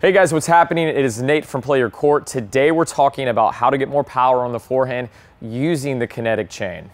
Hey guys, what's happening? It is Nate from Play Your Court. Today we're talking about how to get more power on the forehand using the kinetic chain.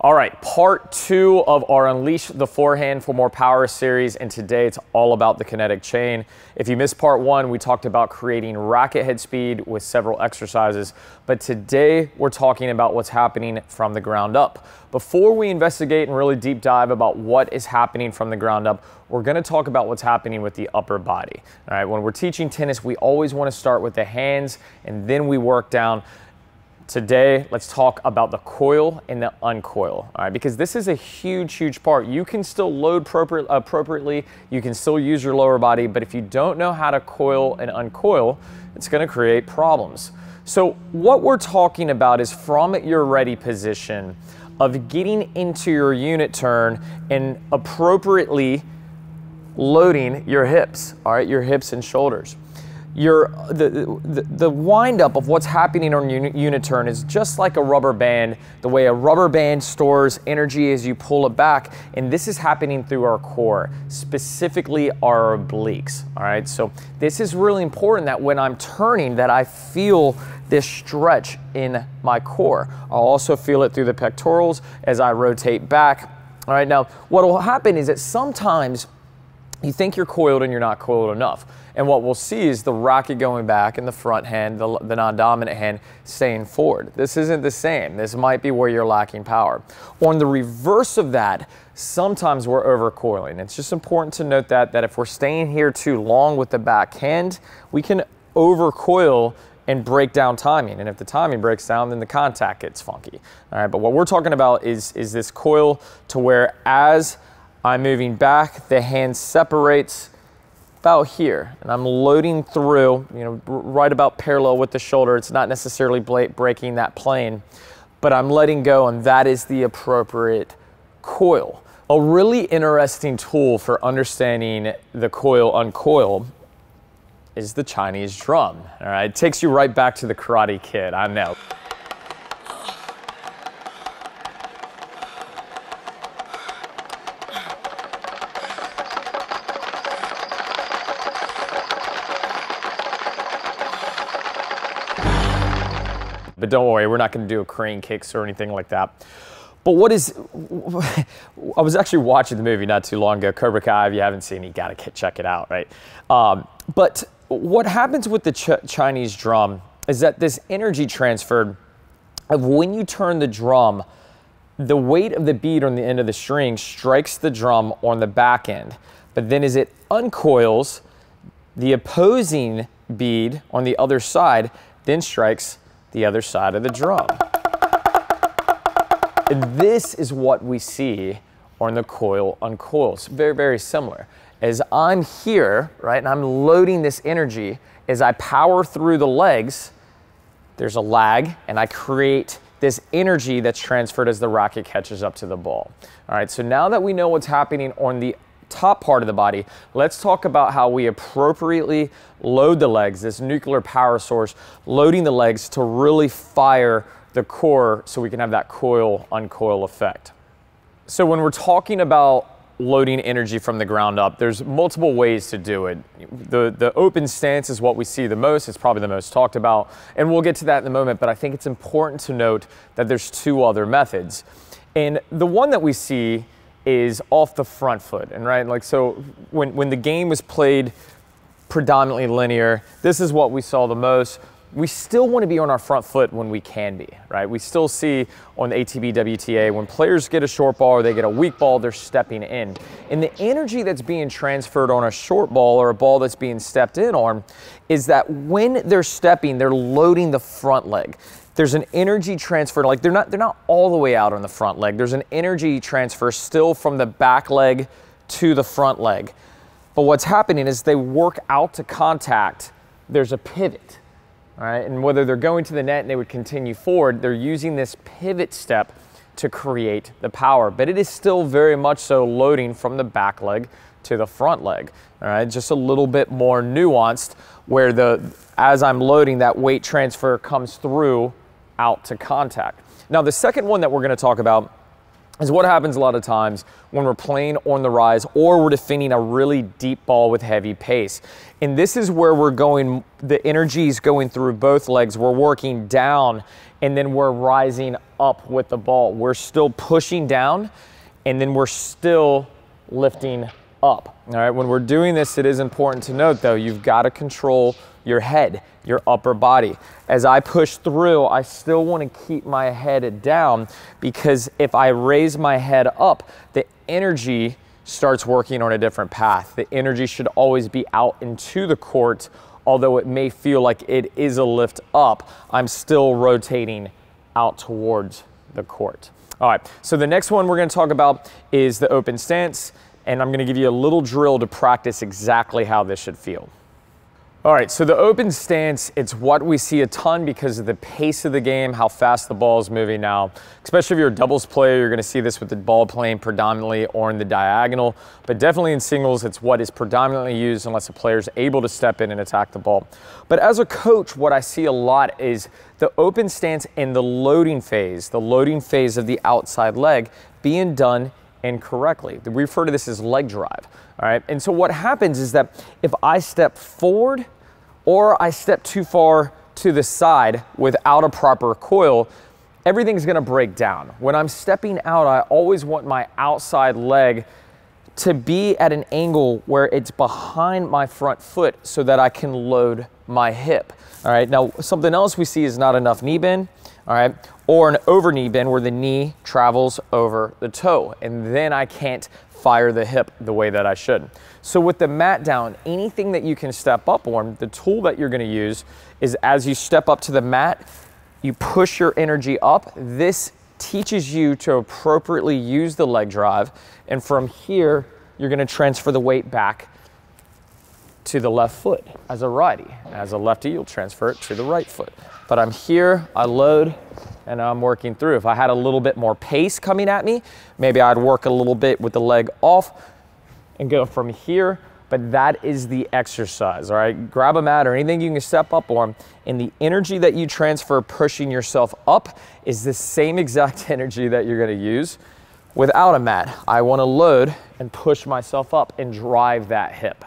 All right, part two of our Unleash the Forehand for More Power series, and today it's all about the kinetic chain. If you missed part one, we talked about creating racket head speed with several exercises, but today we're talking about what's happening from the ground up. Before we investigate and really deep dive about what is happening from the ground up, we're gonna talk about what's happening with the upper body. All right, when we're teaching tennis, we always wanna start with the hands and then we work down Today, let's talk about the coil and the uncoil, all right? Because this is a huge, huge part. You can still load appropriately, you can still use your lower body, but if you don't know how to coil and uncoil, it's gonna create problems. So what we're talking about is from your ready position of getting into your unit turn and appropriately loading your hips, all right, your hips and shoulders your the, the, the windup of what's happening on your unit turn is just like a rubber band, the way a rubber band stores energy as you pull it back. And this is happening through our core, specifically our obliques. All right, so this is really important that when I'm turning that I feel this stretch in my core. I'll also feel it through the pectorals as I rotate back. All right, now what will happen is that sometimes you think you're coiled and you're not coiled enough. And what we'll see is the racket going back and the front hand, the, the non-dominant hand staying forward. This isn't the same. This might be where you're lacking power. On the reverse of that, sometimes we're overcoiling. It's just important to note that, that if we're staying here too long with the back hand, we can overcoil and break down timing. And if the timing breaks down, then the contact gets funky. All right, but what we're talking about is, is this coil to where as I'm moving back, the hand separates about here, and I'm loading through, you know, right about parallel with the shoulder. It's not necessarily breaking that plane, but I'm letting go, and that is the appropriate coil. A really interesting tool for understanding the coil uncoil is the Chinese drum. All right, it takes you right back to the Karate Kid, I know. But don't worry, we're not going to do a crane kicks or anything like that. But what is, I was actually watching the movie not too long ago, Cobra Kai. If you haven't seen it, you got to check it out, right? Um, but what happens with the Ch Chinese drum is that this energy transferred of when you turn the drum, the weight of the bead on the end of the string strikes the drum on the back end. But then as it uncoils, the opposing bead on the other side then strikes the other side of the drum. And this is what we see on the coil uncoils. Very, very similar. As I'm here, right, and I'm loading this energy, as I power through the legs, there's a lag, and I create this energy that's transferred as the rocket catches up to the ball. All right, so now that we know what's happening on the top part of the body, let's talk about how we appropriately load the legs, this nuclear power source, loading the legs to really fire the core so we can have that coil uncoil effect. So when we're talking about loading energy from the ground up, there's multiple ways to do it. The, the open stance is what we see the most. It's probably the most talked about. And we'll get to that in a moment, but I think it's important to note that there's two other methods. And the one that we see is off the front foot. And right, like so when, when the game was played predominantly linear, this is what we saw the most. We still want to be on our front foot when we can be, right? We still see on the ATP WTA when players get a short ball or they get a weak ball, they're stepping in. And the energy that's being transferred on a short ball or a ball that's being stepped in on is that when they're stepping, they're loading the front leg there's an energy transfer like they're not they're not all the way out on the front leg. There's an energy transfer still from the back leg to the front leg. But what's happening is they work out to contact there's a pivot all right? And whether they're going to the net and they would continue forward they're using this pivot step to create the power. But it is still very much so loading from the back leg to the front leg all right? Just a little bit more nuanced where the as I'm loading that weight transfer comes through out to contact. Now, the second one that we're going to talk about is what happens a lot of times when we're playing on the rise or we're defending a really deep ball with heavy pace. And this is where we're going, the energy is going through both legs. We're working down and then we're rising up with the ball. We're still pushing down and then we're still lifting up. All right, when we're doing this, it is important to note though, you've got to control your head, your upper body. As I push through, I still want to keep my head down because if I raise my head up, the energy starts working on a different path. The energy should always be out into the court, although it may feel like it is a lift up, I'm still rotating out towards the court. All right, so the next one we're gonna talk about is the open stance, and I'm gonna give you a little drill to practice exactly how this should feel. All right, so the open stance, it's what we see a ton because of the pace of the game, how fast the ball is moving now. Especially if you're a doubles player, you're gonna see this with the ball playing predominantly or in the diagonal, but definitely in singles, it's what is predominantly used unless a player is able to step in and attack the ball. But as a coach, what I see a lot is the open stance in the loading phase, the loading phase of the outside leg being done incorrectly. We refer to this as leg drive. All right. And so what happens is that if I step forward or I step too far to the side without a proper coil, everything's gonna break down. When I'm stepping out, I always want my outside leg to be at an angle where it's behind my front foot so that I can load my hip. All right, now something else we see is not enough knee bend, all right, or an over knee bend where the knee travels over the toe, and then I can't fire the hip the way that I should. So with the mat down, anything that you can step up on, the tool that you're gonna use is as you step up to the mat, you push your energy up. This teaches you to appropriately use the leg drive. And from here, you're gonna transfer the weight back to the left foot as a righty. As a lefty, you'll transfer it to the right foot. But I'm here, I load, and I'm working through. If I had a little bit more pace coming at me, maybe I'd work a little bit with the leg off and go from here. But that is the exercise, all right? Grab a mat or anything you can step up on, and the energy that you transfer pushing yourself up is the same exact energy that you're gonna use without a mat. I wanna load and push myself up and drive that hip.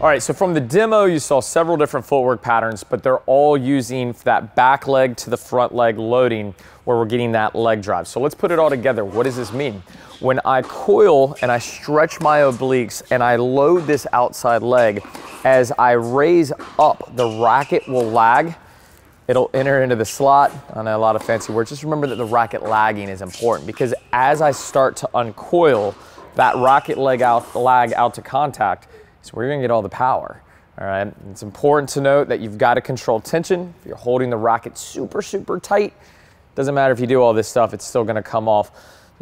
All right, so from the demo, you saw several different footwork patterns, but they're all using that back leg to the front leg loading where we're getting that leg drive. So let's put it all together. What does this mean? When I coil and I stretch my obliques and I load this outside leg, as I raise up, the racket will lag. It'll enter into the slot. I know a lot of fancy words. Just remember that the racket lagging is important because as I start to uncoil, that racket leg out, lag out to contact, so we're gonna get all the power. All right, it's important to note that you've got to control tension. If you're holding the racket super, super tight, doesn't matter if you do all this stuff, it's still gonna come off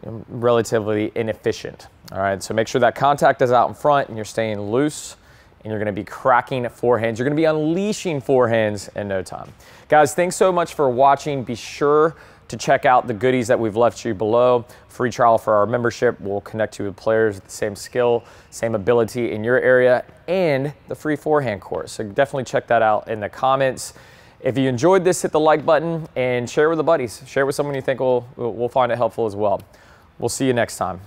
you know, relatively inefficient. All right, so make sure that contact is out in front and you're staying loose and you're to be cracking forehands. You're to be unleashing forehands in no time. Guys, thanks so much for watching. Be sure to check out the goodies that we've left you below. Free trial for our membership. We'll connect you with players with the same skill, same ability in your area, and the free forehand course. So definitely check that out in the comments. If you enjoyed this, hit the like button and share with the buddies. Share with someone you think will will find it helpful as well. We'll see you next time.